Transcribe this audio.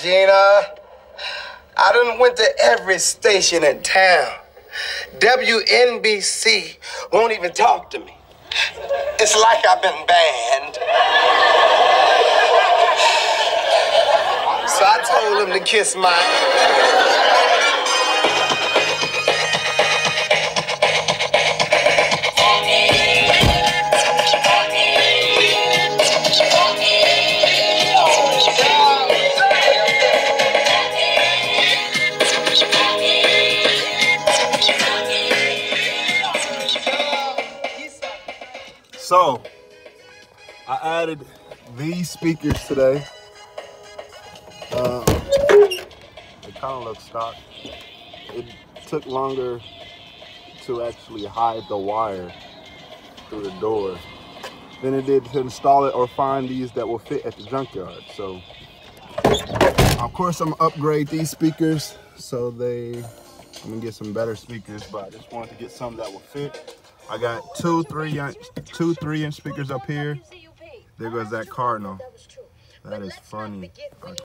Gina. I done went to every station in town. WNBC won't even talk to me. It's like I've been banned. So I told him to kiss my. So, I added these speakers today. Um, they kind of look stock. It took longer to actually hide the wire through the door than it did to install it or find these that will fit at the junkyard. So, of course, I'm gonna upgrade these speakers so they. I'm gonna get some better speakers, but I just wanted to get some that will fit. I got two three inch, two three inch speakers up here. There goes that Cardinal. That is funny.